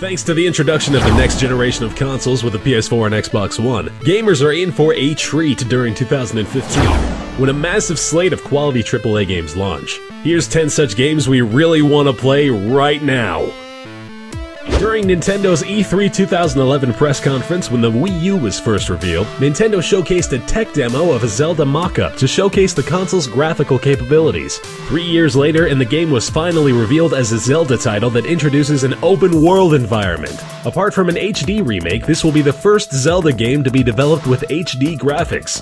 Thanks to the introduction of the next generation of consoles with the PS4 and Xbox One, gamers are in for a treat during 2015 when a massive slate of quality AAA games launch. Here's 10 such games we really want to play right now. During Nintendo's E3 2011 press conference when the Wii U was first revealed, Nintendo showcased a tech demo of a Zelda mock-up to showcase the console's graphical capabilities. Three years later, and the game was finally revealed as a Zelda title that introduces an open-world environment. Apart from an HD remake, this will be the first Zelda game to be developed with HD graphics.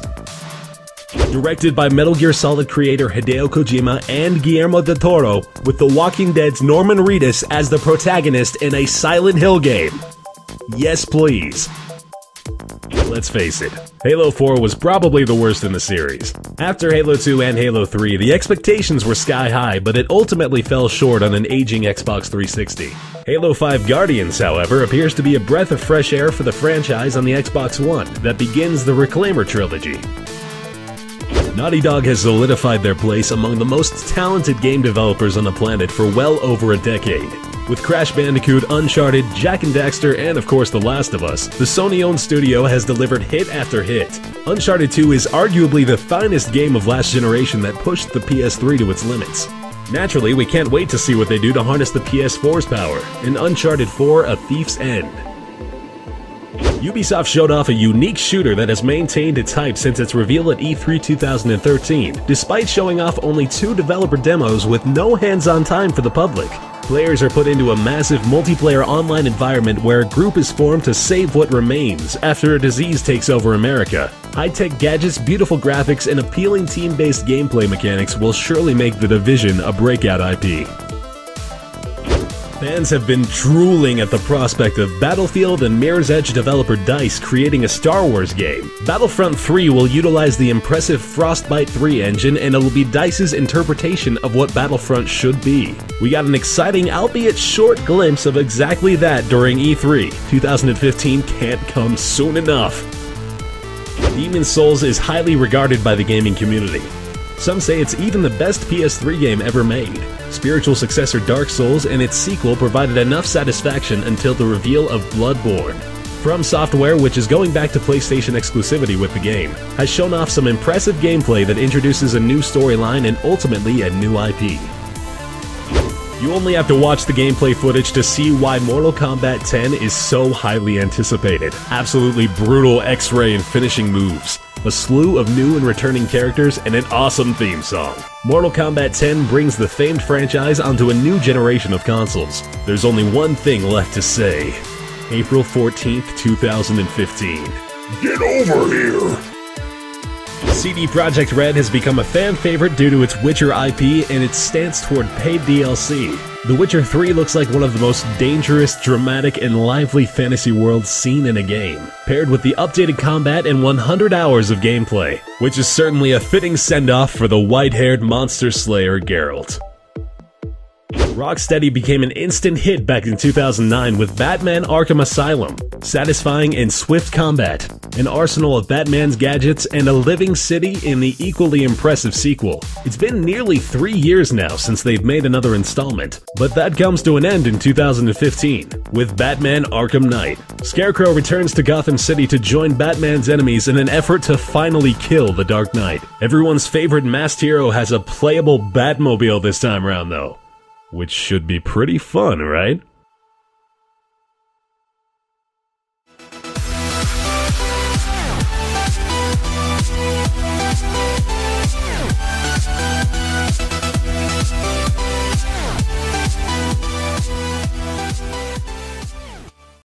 Directed by Metal Gear Solid creator Hideo Kojima and Guillermo del Toro, with The Walking Dead's Norman Reedus as the protagonist in a Silent Hill game. Yes, please. Let's face it, Halo 4 was probably the worst in the series. After Halo 2 and Halo 3, the expectations were sky high, but it ultimately fell short on an aging Xbox 360. Halo 5 Guardians, however, appears to be a breath of fresh air for the franchise on the Xbox One that begins the Reclaimer trilogy. Naughty Dog has solidified their place among the most talented game developers on the planet for well over a decade. With Crash Bandicoot, Uncharted, Jak and Daxter, and of course The Last of Us, the Sony-owned studio has delivered hit after hit. Uncharted 2 is arguably the finest game of last generation that pushed the PS3 to its limits. Naturally, we can't wait to see what they do to harness the PS4's power in Uncharted 4 A Thief's End. Ubisoft showed off a unique shooter that has maintained its hype since its reveal at E3 2013, despite showing off only two developer demos with no hands-on time for the public. Players are put into a massive multiplayer online environment where a group is formed to save what remains after a disease takes over America. High-tech gadgets, beautiful graphics, and appealing team-based gameplay mechanics will surely make The Division a breakout IP. Fans have been drooling at the prospect of Battlefield and Mirror's Edge developer DICE creating a Star Wars game. Battlefront 3 will utilize the impressive Frostbite 3 engine and it will be DICE's interpretation of what Battlefront should be. We got an exciting, albeit short glimpse of exactly that during E3. 2015 can't come soon enough. Demon's Souls is highly regarded by the gaming community. Some say it's even the best PS3 game ever made. Spiritual successor Dark Souls and its sequel provided enough satisfaction until the reveal of Bloodborne. From Software, which is going back to PlayStation exclusivity with the game, has shown off some impressive gameplay that introduces a new storyline and ultimately a new IP. You only have to watch the gameplay footage to see why Mortal Kombat 10 is so highly anticipated. Absolutely brutal X-ray and finishing moves a slew of new and returning characters, and an awesome theme song. Mortal Kombat 10 brings the famed franchise onto a new generation of consoles. There's only one thing left to say. April 14th, 2015. Get over here! CD Projekt Red has become a fan favorite due to its Witcher IP and its stance toward paid DLC. The Witcher 3 looks like one of the most dangerous, dramatic, and lively fantasy worlds seen in a game, paired with the updated combat and 100 hours of gameplay, which is certainly a fitting send-off for the white-haired monster slayer Geralt. Rocksteady became an instant hit back in 2009 with Batman Arkham Asylum, satisfying and swift combat, an arsenal of Batman's gadgets, and a living city in the equally impressive sequel. It's been nearly three years now since they've made another installment, but that comes to an end in 2015 with Batman Arkham Knight. Scarecrow returns to Gotham City to join Batman's enemies in an effort to finally kill the Dark Knight. Everyone's favorite masked hero has a playable Batmobile this time around, though which should be pretty fun, right?